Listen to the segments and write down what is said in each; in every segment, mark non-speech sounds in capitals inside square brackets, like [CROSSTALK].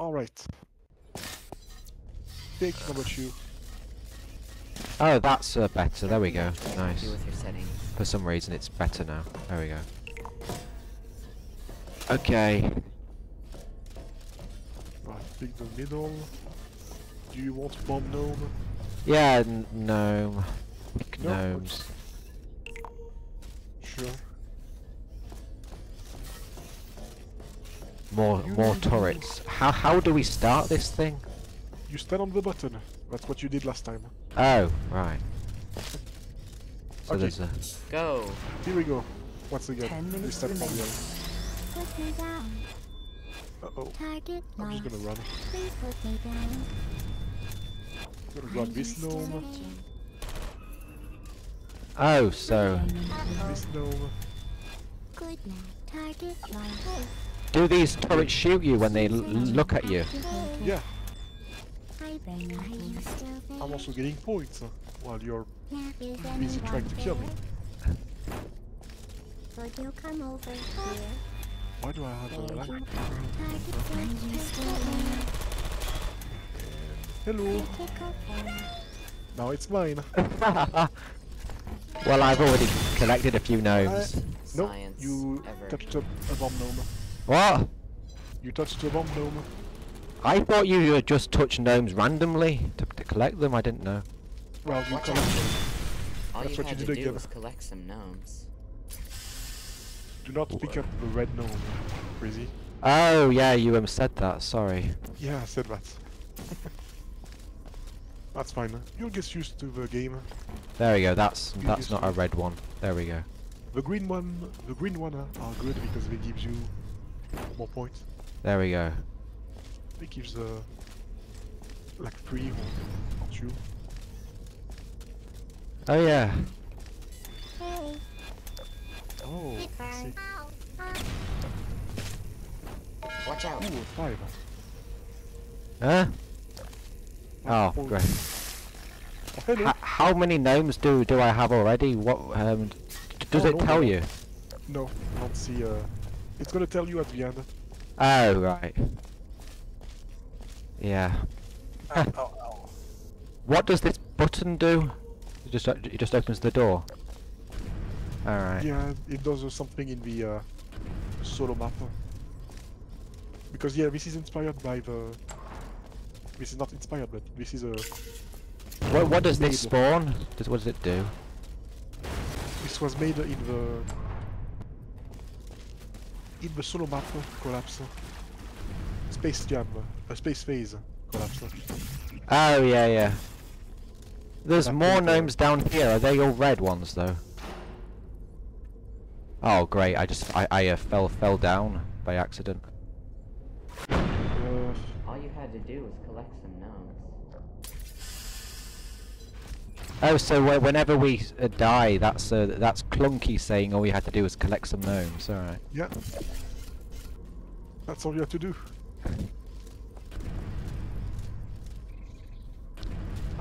Alright. Big number two. Oh, that's uh, better. There we go. Nice. Do with your settings. For some reason, it's better now. There we go. Okay. Right, pick the middle. Do you want bomb gnome? Yeah, n gnome. Pick No, gnomes. Sure. More, You- more turrets. How, how do we start this thing? You stand on the button. That's what you did last time. Oh, right. So Okay. there's a. Go. Here we go. Once again. Ten minutes this time for remaining. real. Put me down. Uh oh. Target I'm just gonna run. Please put me down. gonna grab this gnome. Oh, so This gnome. Good night. Target lost. Do these turrets shoot you when they l look at you? Yeah, Hi, Ben. Are you still there? I'm also getting points uh, while you're Is busy trying to kill me. there? Would you come over here? Why do I have a There lag? you are. Target Are you still there? Hello. Pick. Now it's mine. [LAUGHS] well, I've already collected a few gnomes. No, you ever. touched a, a bomb gnome. What? You touched a bomb gnome. I thought you uh, just touch gnomes randomly to, to collect them. I didn't know. Well, you Watch collect out. them. All That's you what you had did to do again. was collect some gnomes. Do not pick up the red gnome. Crazy. Oh yeah, you um said that. Sorry. Yeah, I said that. [LAUGHS] That's fine. You'll get used to the game. There we go. That's You that's not a red one. There we go. The green one, the green one uh, are good because they give you more points. There we go. It gives uh, like three or, or two. Oh yeah. Hey. Oh, I. Watch out. Ooh, a five. Huh? Five Oh, points. great. Oh. H how many gnomes do do I have already? What um does Oh, it no, tell no. you? No, I don't see. Uh, it's gonna tell you at the end. Oh right. Yeah. Ow, ow, ow. What does this button do? It just it just opens the door. All right. Yeah, it does uh, something in the uh, solo map. Because yeah, this is inspired by the. This is not inspired, but this is a. What what does this spawn? Does what does it do? This was made in the. In the solo map collapse. Space Jam, uh, Space Phase collapse. Oh yeah yeah. There's That more thing there. gnomes down here. Are they all red ones though? Oh great! I just I I uh, fell fell down by accident. Uh, All you had to do was collect some gnomes. Oh, so whenever we uh, die, that's uh, that's Klunky saying all we had to do was collect some gnomes. All right. yeah. That's all you have to do.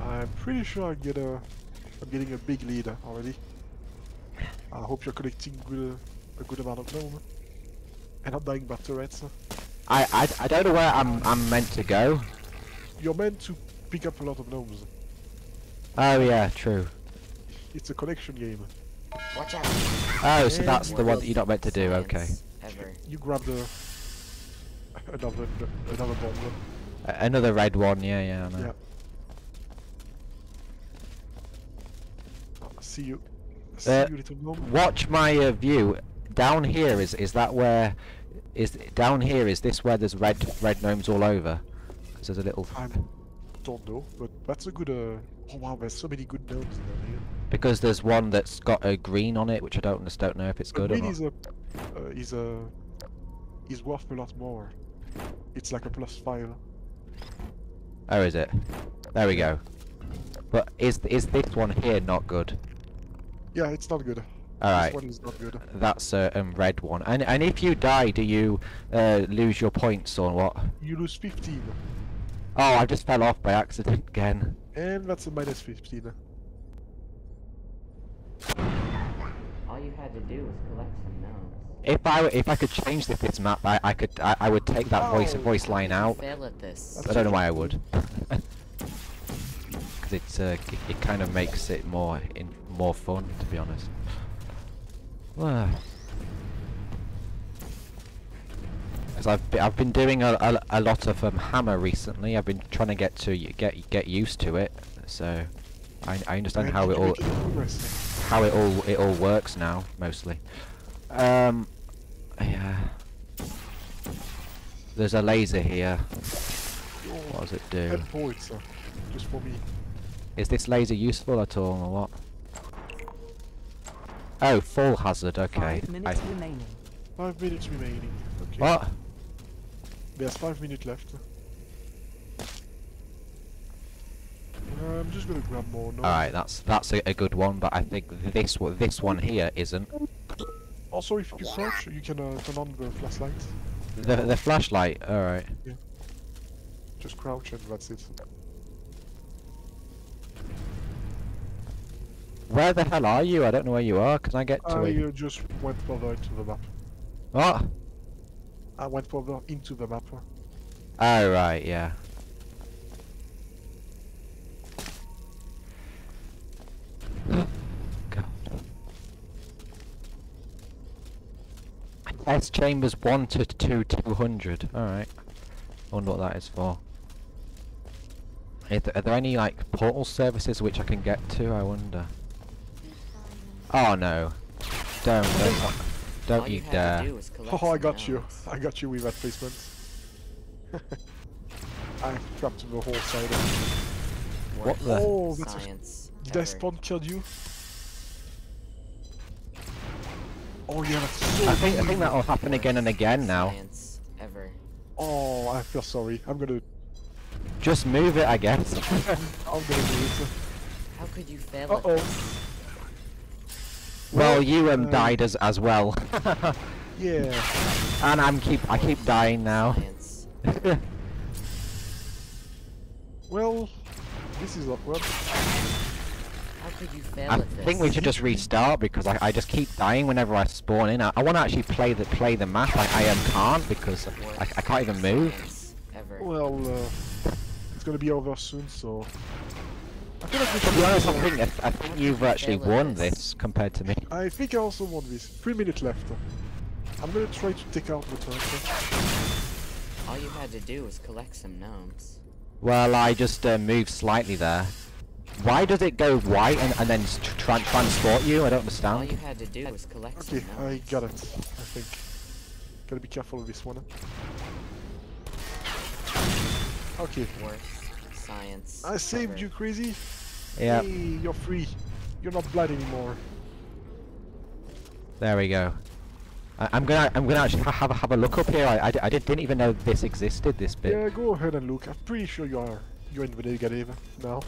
I'm pretty sure I get a. I'm getting a big lead already. I hope you're collecting good, a good amount of gnome. And not dying by turrets. I, I I don't know where I'm I'm meant to go. You're meant to pick up a lot of gnomes. Oh yeah, true. It's a collection game. Watch out. Oh, so that's the one that you're not meant to do. Okay. Ever. You grab the another another bomb. A- another red one. Yeah, yeah. I know. Yeah. See you. See Uh, you, little gnome. Watch my uh, view. Down here is is that where is down here is this where there's red red gnomes all over? 'Cause there's a little I don't know, but that's a good. Uh... Oh wow, there's so many good gnomes down here. because there's one that's got a green on it, which I don't just don't know if it's good or green not. is a uh, is a is worth a lot more. It's like a plus five. Oh, is it? There we go. But is is this one here not good? Yeah, it's not good. All right. This one is not good. That's a um, red one. And and if you die, do you uh, lose your points or what? You lose 15, Oh, I just fell off by accident again. And that's a minus 15. All All you had to do was collect some gnomes. If I were- if I could change the this map, I, I could I, I would take that voice Oh. voice line out. Fail at this. I don't know why I would. [LAUGHS] Because it's uh, it, it kind of makes it more in more fun, to be honest. [SIGHS] As I've be, I've been doing a, a, a lot of um, hammer recently. I've been trying to get to get get used to it, so I I understand how it all how it all it all works now mostly. Um, yeah. There's a laser here. What does it do? Ten points, just for me. Is this laser useful at all or what? Oh, full hazard. Okay. Five I, minutes remaining. Five minutes remaining. Okay. what? There's five minutes left. Uh, I'm just gonna grab more now. All right, that's that's a, a good one, but I think this one this one here isn't. Also, if you crouch, you can uh, turn on the flashlight. The the flashlight. All right. Just crouch and that's it. Where the hell are you? I don't know where you are. Can I get to I it? uh, just went further into the map. What? I went further into the map. Oh right, yeah. God. S chambers one to two two hundred. All right. Wonder what that is for. Are, th- are there any like portal surfaces which I can get to? I wonder. Oh no! Don't don't All don't you you dare! do [LAUGHS] Oh, I some got you. I got you with that placement. [LAUGHS] I trapped the whole side. of What the- Oh, that's a- science Did I spawn killed you? Oh yeah, that's so I think I think that'll happen again and again now. Science ever. Oh, I feel sorry. I'm gonna, Just move it, I guess. [LAUGHS] I'm gonna do it. How could you fail Uh at oh. this? Well, you um uh, died as as well, [LAUGHS] Yeah. and I'm keep I keep dying now. [LAUGHS] Well, this is awkward. How could you fail I at this? think we should just restart because I, I just keep dying whenever I spawn in. I, I want to actually play the play the map. I, I um, can't because I, I can't even move. Well, uh, it's gonna be over soon, so. I feel like we should be honest, I think I, I think you've actually won this. this compared to me. I think I also won this. Three minutes left. I'm gonna try to take out the turret. All you had to do was collect some gnomes. Well, I just uh, moved slightly there. Why does it go white and, and then s- tr- transport you? I don't understand. All you had to do was collect Okay, some I got it. I think. Gotta be careful with this one. Okay, Worst science. I saved ever. you, crazy. Yeah, Hey, you're free. You're not blind anymore. there we go. I, I'm gonna I'm gonna actually ha- have a, have a look up here. I, did, didn't even know this existed. This bit. Yeah, go ahead and look. I'm pretty sure you are. You're in the negative now.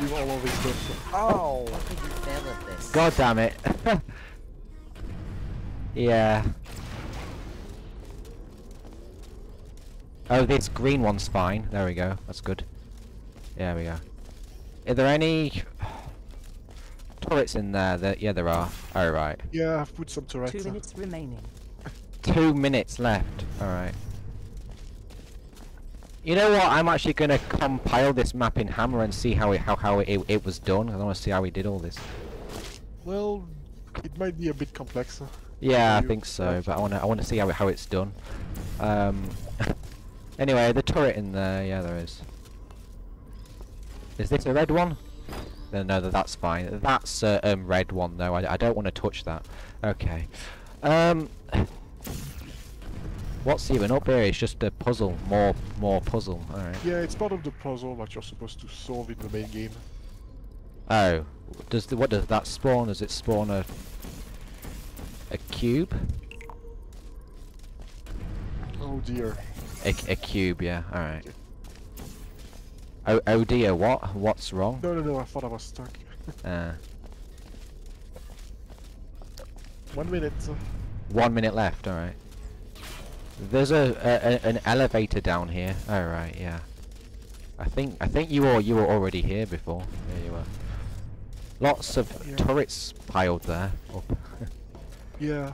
With all of this stuff. Ow! How could you fail at this? God damn it. [LAUGHS] yeah. Oh, this green one's fine. There we go. That's good. There we go. Are there any [SIGHS] turrets in there? That yeah, there are. All right. Yeah, I've put some turrets. Two minutes remaining. [LAUGHS] Two minutes left. All right. You know what? I'm actually gonna compile this map in Hammer and see how it how how it, it was done. I want to see how we did all this. Well, it might be a bit complex. Yeah, I think so, but I want to I want to see how how it's done. Um, [LAUGHS] anyway, the turret in there, yeah, there is. Is this a red one? No, no, that- that's fine. That's a um, red one though. I, I don't want to touch that. Okay. Um, what's even up here? It's just a puzzle. More more puzzle. All right. Yeah, it's part of the puzzle that you're supposed to solve in the main game. Oh, does the, what does that spawn? Does it spawn a a cube? Oh dear. A, a cube, yeah. All right. Oh, oh dear, what? What's wrong? No, no, no, I thought I was stuck. Uh, [LAUGHS] One minute. one minute left. All right. There's a, a, a an elevator down here. All right, yeah. I think I think you were you were already here before. There you were. Lots of Yeah. turrets piled there. Up. [LAUGHS] Yeah.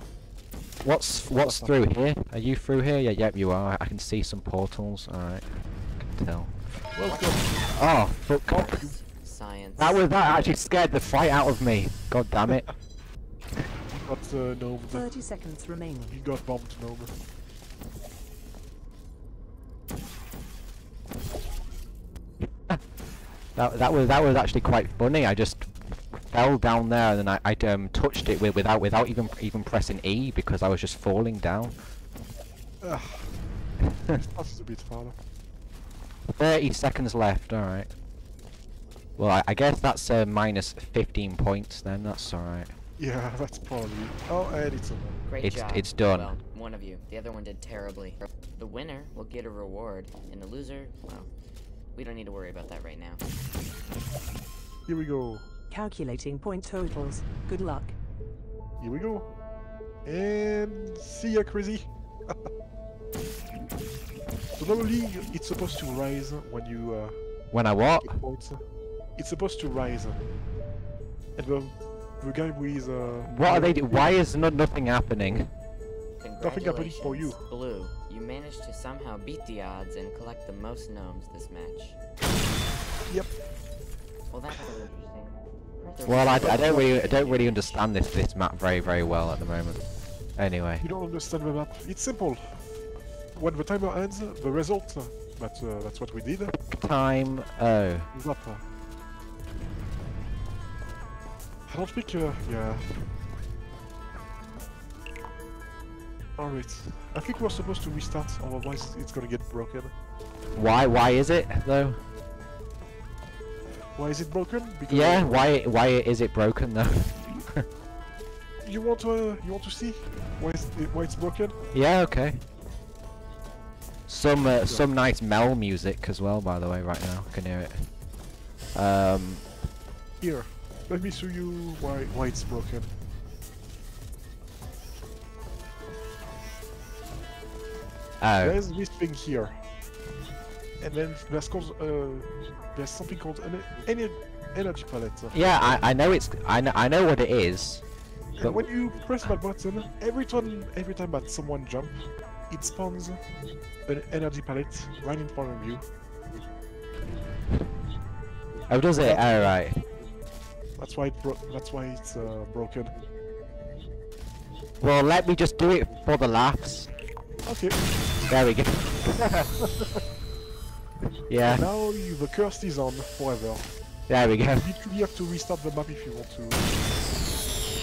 What's what's through here? Are you through here? Yeah, yep, you are. I can see some portals. All right, can tell. Welcome. Oh fuck! Science. That was that actually scared the fight out of me. God damn it! [LAUGHS] You got uh, gnome. 30 seconds remaining. You got bombed gnome. [LAUGHS] That that was that was actually quite funny. I just fell down there and then I I um touched it with, without without even even pressing E because I was just falling down. Ugh. [LAUGHS] That's a bit farther. Thirty seconds left. All right. Well, I, I guess that's uh, minus fifteen points then. That's all right. Yeah, [LAUGHS] that's probably. Oh, and it's a. Great It's- job. it's done. Well, one of you. The other one did terribly. The winner will get a reward, and the loser, well, we don't need to worry about that right now. Here we go. Calculating point totals. Good luck. Here we go. And see ya, crazy. [LAUGHS] so normally it's supposed to rise when you uh, When I what? points. It's supposed to rise. And the, the guy with uh, What are they? Do why is no nothing happening? Nothing happening for you. Congratulations, Blue, you managed to somehow beat the odds and collect the most gnomes this match. Yep. Well, that was interesting. Well, I, I don't really I don't really understand this this map very very well at the moment. Anyway. You don't understand the map. It's simple. When the timer ends, the result. Uh, that's uh, that's what we did. Time. Oh. Is up. Uh, I don't think. Uh, yeah. Alright. I think we're supposed to restart, otherwise it's gonna get broken. Why? Why is it though? Why is it broken? Because Yeah. Why? Why is it broken though? [LAUGHS] You want to uh, you want to see why is it, why it's broken? yeah. Okay. Some uh, some nice Mel music as well, by the way. Right now, I can hear it. Um. Here, let me show you why why it's broken. Oh. There's this thing here, and then there's uh, there's something called an ener energy pellet. Yeah. I I know it's I know I know what it is. And when you press that button, every time every time that someone jump, it spawns an energy pellet right in front of you. Oh, does it? Oh, right. That's why it bro that's why it's uh, broken. Well, let me just do it for the laughs. Okay. There we go. [LAUGHS] yeah. Now you, the curse is on forever. There we go. You literally have to restart the map if you want to.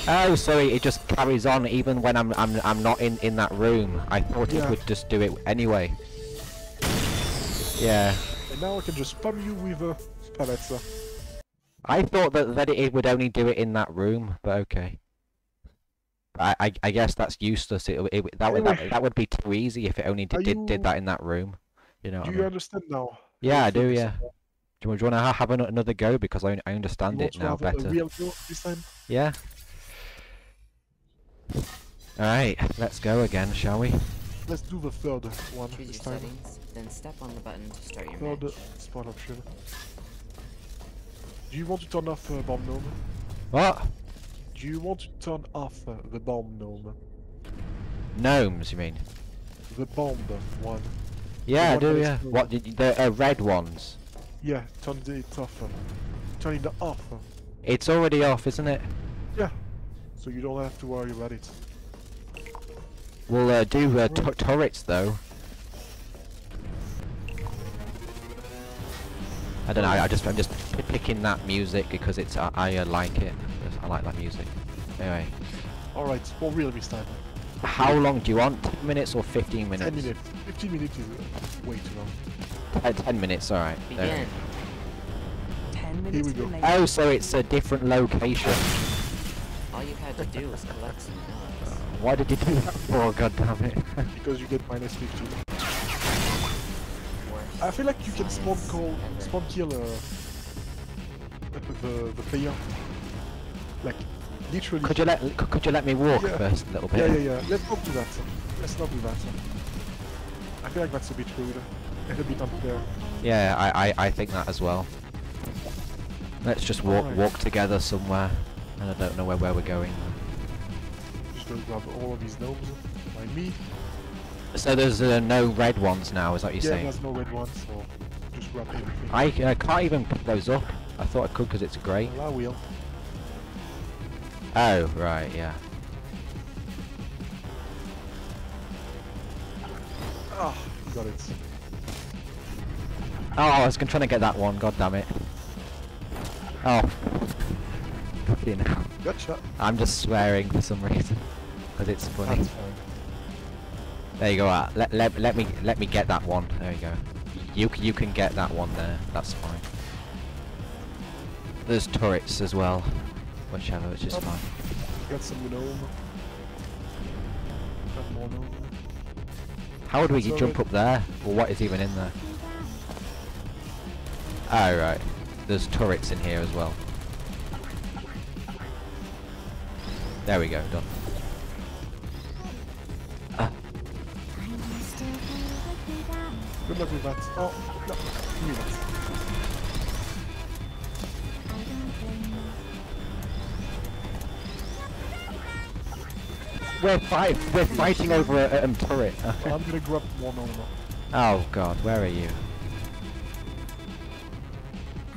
Oh, sorry. It just carries on even when I'm I'm I'm not in in that room. I thought Yeah. it would just do it anyway. Yeah. And now I can just spam you with a uh. I thought that that it would only do it in that room, but okay. I I, I guess that's useless. It, it that would that, Anyway. that would be too easy if it only did did, did that in that room. You know. What Do I you mean? understand now? Yeah, I do. Yeah. Do you, do you want to have an, another go because I I understand You it now want to have a- better? A real go this time? Yeah. Alright, let's go again, shall we? Let's do the third one Choose this time. settings, then step on the button to start your Third match. spawn option. Do you want to turn off uh, bomb gnome? What? Do you want to turn off uh, the bomb gnome? Gnomes, you mean? The bomb one. Yeah, I do, yeah. blue. What, did you- the uh, red ones? Yeah, turn it off. Turn it off. It's already off, isn't it? Yeah. So you don't have to worry about it. We'll uh, do uh, tu- turrets, though. I don't know, I, I just, I'm just p- picking that music because it's, I, I uh, like it. I like that music. Anyway, Alright, for really, this time. How long do you want? 10 minutes or 15 minutes? 10 minutes. 15 minutes is uh, way too long. Uh, 10 minutes, alright. there we go. Begin. 10 we minutes go. Oh, so it's a different location. All you had to do was collect some gnomes. Why did you do that for? God damn it. [LAUGHS] Because you get minus 15. I feel like you can spawn call, spawn kill uh, the, the player. Like, literally. could you let could, you let me walk Yeah. first a little bit? Yeah, yeah, yeah. Let's not do that. Let's not do that. I feel like that's a bit rude and a bit unfair. Yeah, I, I, I think that as well. Let's just walk Alright. walk together somewhere. And I don't know where, where we're going. Just gonna grab all of these gnomes. Like me. So there's uh, no red ones now, is that what you're yeah, saying? there's no red ones, so just grab everything. I, I can't even pick those up. I thought I could because it's great. Well, I will. Oh, right, yeah. Ah, got it. Oh, I was trying to get that one, god damn it. Oh. Fucking hell. Gotcha. I'm just swearing for some reason. Because it's funny. That's. There you go. Uh, let, let, let me let me get that one. There you go. You you can get that one there. That's fine. There's turrets as well. Whichever, which is Oh. fine. Got some gnome. Got more gnome. How would we jump up there? Or what is even in there? Oh right. There's turrets in here as well. There we go. Done. Ah, Are you still here with me, guys? Good luck with that. Oh, no. We're fight we're fighting over a, a um, turret. [LAUGHS] Well, I'm gonna grab more gnome. oh god, where are you?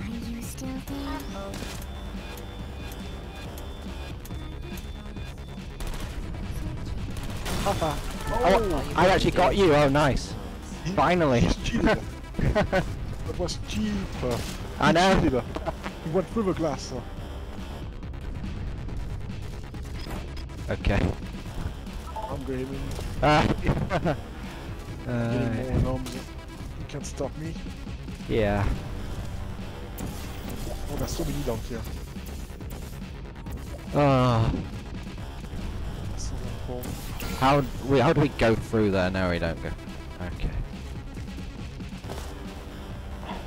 Are you still there? Haha. Oh, I actually got you. Oh, nice. He- Finally. He's cheated. That [LAUGHS] was cheaper. I He know. cheated. He went through the glass. So. okay. Gaming. Uh, [LAUGHS] Getting uh, more gnomes. You can't stop me. yeah. Oh, there's so many down here. Oh, so cool. how we how do we go through there? No, we don't go. Okay.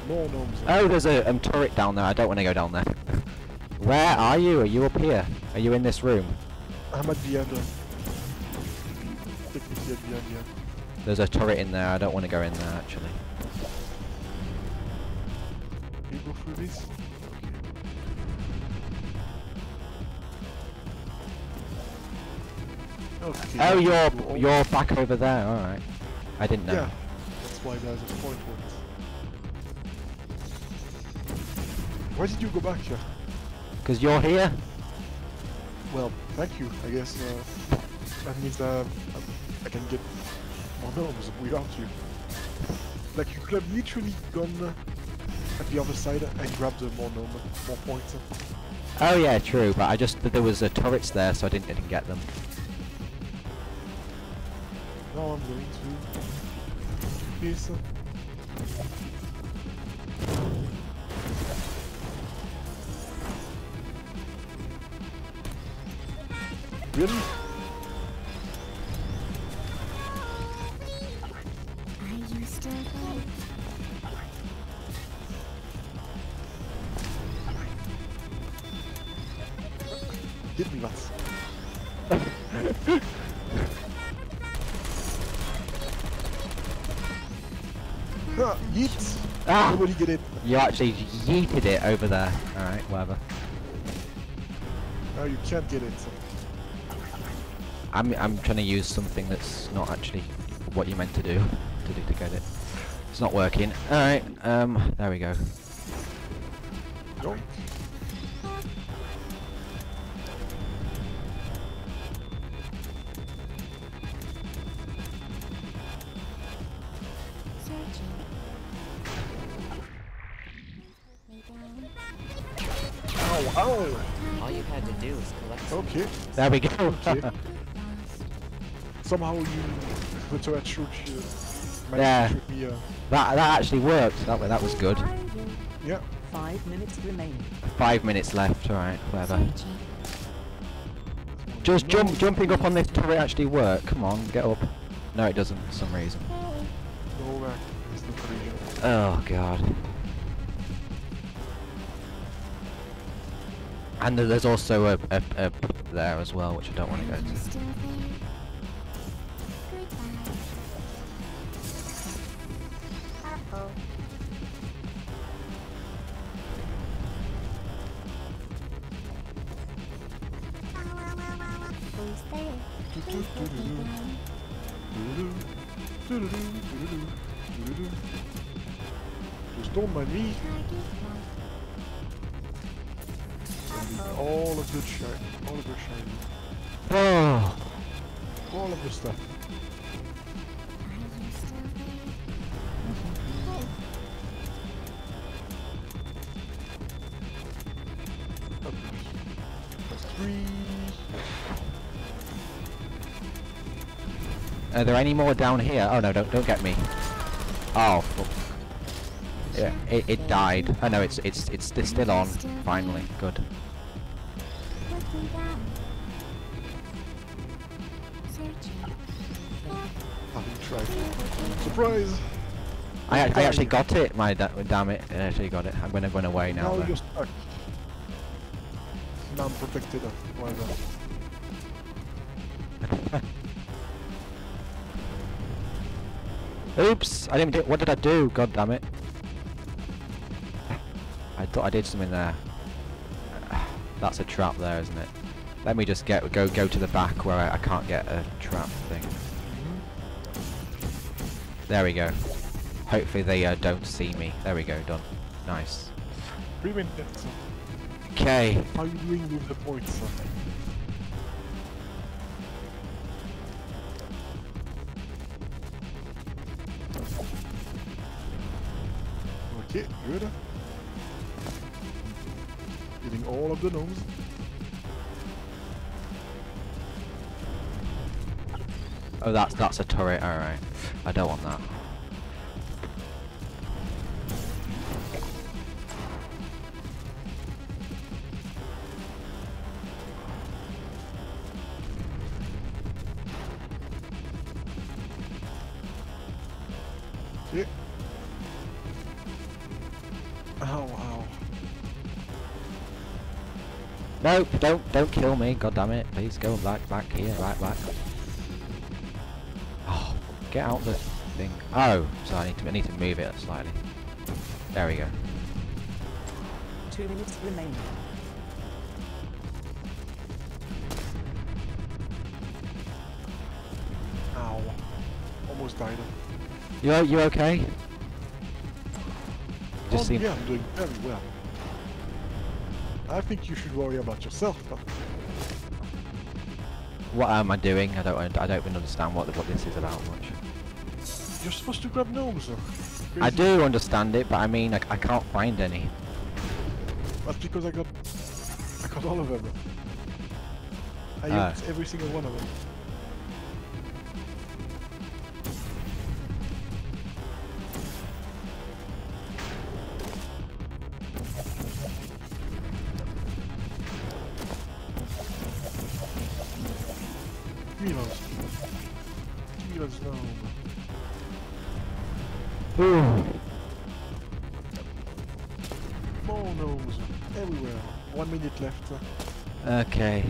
More gnomes. Oh, there's a um, turret down there. I don't want to go down there. [LAUGHS] Where are you? Are you up here? Are you in this room? I'm at the end. uh, The end, yeah. There's a turret in there. I don't want to go in there actually. Can you go through this? Okay. Oh, you're you're back over there. All right. I didn't know. Yeah. That's why there's a point for it. Why did you go back here? Cause you're here. Well, thank you. I guess uh, that means uh, I can get more gnomes without you. Like you could have literally gone at the other side and grabbed more gnome, more points. Oh yeah, true. But I just there was uh, turrets there, so I didn't, didn't get them. Now I'm going to this. Really? Ah! Nobody get it. You actually yeeted it over there. All right, whatever. No, you can't get it. I'm I'm trying to use something that's not actually what you meant to do [LAUGHS] to do to get it. It's not working. All right. Um. There we go. Yoink. Okay. There we go. Okay. [LAUGHS] Somehow you, the turret shoot you. managed to Yeah. shoot uh, that that actually worked. That wa- that was good. yeah. Five minutes remaining. Five minutes left. All right. Whatever. Searching. Just jump jumping up on this turret actually work. Come on, get up. No, it doesn't for some reason. Go back. There's no collision. Oh god. And there's also a, a, a there as well, which I don't want to go to. Just on my. All of the shine, all of the shine, Oh, all of the stuff. Up. That's three. are there any more down here? Oh no, don't don't get me. Oh, fuck. Yeah, it, it died. I know it's it's it's it's still on. Finally, good. Surprise! I, I actually got it. My da damn it! I actually got it. I'm gonna run away now. Now though. you're stuck. Now I'm protected. Oops! I didn't do. What did I do? God damn it! I thought I did something there. That's a trap there, isn't it? Let me just get go go to the back where I, I can't get a trap thing. There we go. Hopefully they uh, don't see me. There we go. Done. Nice. Okay. Are you doing with the points? Okay, good. All of the gnomes. Oh, that's that's a turret. All right. I don't want that. Nope, don't don't kill me, god damn it. Please go back back here, right back. Oh, get out the thing. Oh, so I need to I need to move it slightly. There we go. Two minutes remaining. Ow. Almost died. You you okay? Just oh, seem yeah, I'm doing very well. I think you should worry about yourself. What am I doing? I don't I don't even understand what the what this is about much. You're supposed to grab gnomes. Though. I do understand it, but I mean I, I can't find any. That's because I got, I got all of them. I Ah. used every single one of them. More gnomes. Everywhere. One minute left. Okay. [LAUGHS]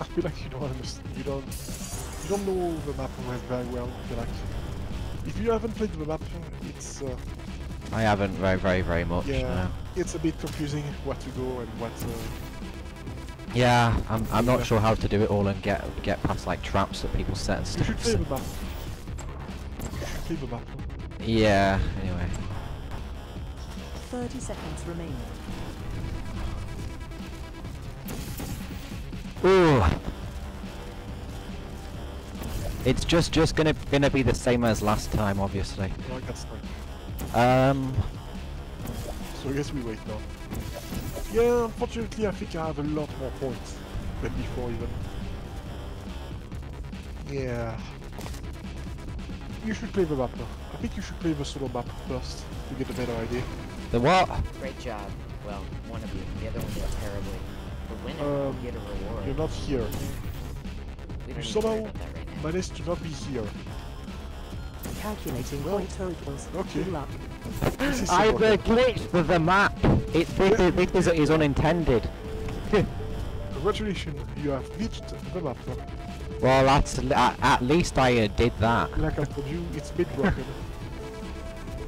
I feel like you don't understand. You don't. You don't know the map very well. I feel like. If you haven't played the map, it's uh, I haven't very very very much. yeah, no. it's a bit confusing [LAUGHS] what to go and what. Uh, Yeah, I'm I'm not sure how to do it all and get get past like traps that people set and you should play the map. You should play the map. Yeah. Anyway. 30 seconds remaining. Ooh. It's just just gonna gonna be the same as last time, obviously. No, I got stuck. Um. So I guess we wait now. Yeah, unfortunately, I think I have a lot more points than before even. Yeah. You should play the map now. I think you should play the solo map first to get a better idea. The what? Great job. Well, one of you. The other one did terribly. The winner will Um, get a reward. You're not here. We You don't need to somehow right managed to not be here. Calculating Well, point totals. okay. Good luck. I've supported. glitched with the map. It this, Yeah. this is, is unintended. Congratulations, you have reached the map. now. Well, that's at, at least I uh, did that. Like I told you, it's broken. [LAUGHS]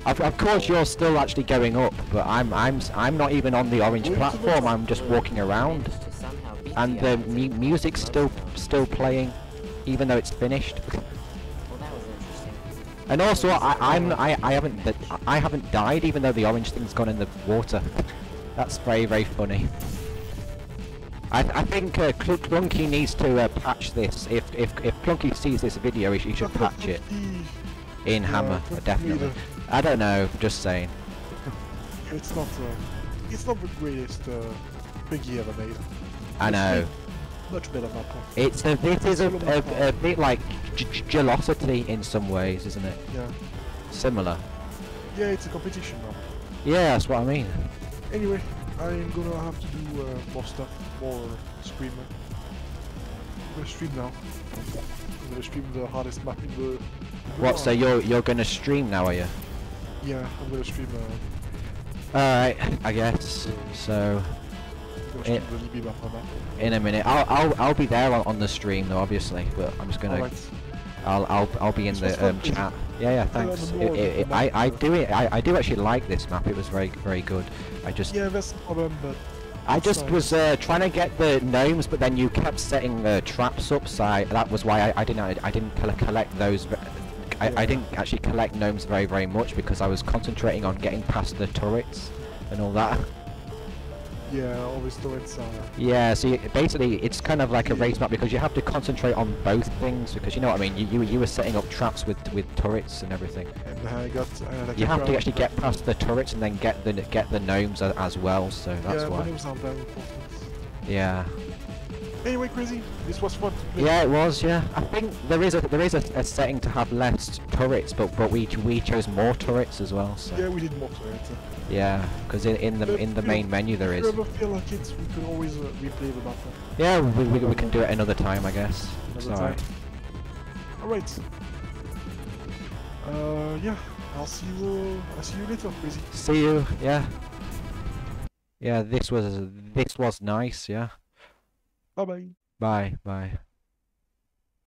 Of, of course, you're still actually going up, but I'm I'm I'm not even on the orange platform. I'm just walking around. Managed to somehow beat and the mu- music's still still playing, even though it's finished. Well, that was interesting. And also, I, I'm I, I haven't I haven't died even though the orange thing's gone in the water. [LAUGHS] That's very very funny. I, I think uh, needs to uh, patch this. If if if Klunky sees this video, he, he should patch it in Hammer definitely. I don't know, just saying. [LAUGHS] It's not. Uh, it's not the greatest uh, thing he ever made. I know. Much better map. It's a bit is a, a, a bit like Gelocity in some ways, isn't it? Yeah. Similar. Yeah, it's a competition now. Yeah, that's what I mean. Anyway, I'm gonna have to do uh, more stuff, more stream. I'm gonna stream now. I'm gonna stream the hardest map in the. What? So you're you're gonna stream now, are you? Yeah, I'm gonna stream. Uh, Alright, I guess. So I'm gonna stream the Libby map on that. in a minute, I'll I'll I'll be there on, on the stream though, obviously. But I'm just gonna. I'll I'll I'll be in the um, chat. Yeah, yeah, thanks. It, it, it, I I do it. I, I do actually like this map. It was very very good. I just Yeah, that's the problem, but I just was uh, trying to get the gnomes, but then you kept setting the traps up, so I, that was why I, I didn't I, didn't collect those. I, I didn't actually collect gnomes very very much because I was concentrating on getting past the turrets and all that. Yeah, always it's uh, Yeah, so you, basically it's kind of like a race map because you have to concentrate on both things because you know what I mean. You you, you were setting up traps with with turrets and everything. and I got uh, like You have to actually get past the turrets and then get the get the gnomes as well. So that's yeah, why. the names are very important. Yeah. Anyway, crazy. This was fun. Yeah, it was. Yeah, I think there is a there is a, a setting to have less turrets, but but we we chose more turrets as well. So Yeah, we did more to it. yeah, because in in the But, in the main menu there If is. you ever feel like it, we could always uh, replay the uh, Yeah, we, we we can do it another time, I guess. Another alright. time. Alright. Uh, yeah. I'll see you. I'll see you later, crazy. See you. Yeah. Yeah, this was this was nice. Yeah. Bye bye. Bye. Bye.